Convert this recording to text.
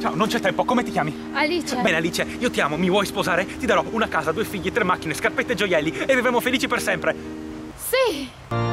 Ciao, non c'è tempo, come ti chiami? Alice. Bene, Alice, io ti amo, mi vuoi sposare? Ti darò una casa, due figli, tre macchine, scarpette e gioielli e vivremo felici per sempre. Sì!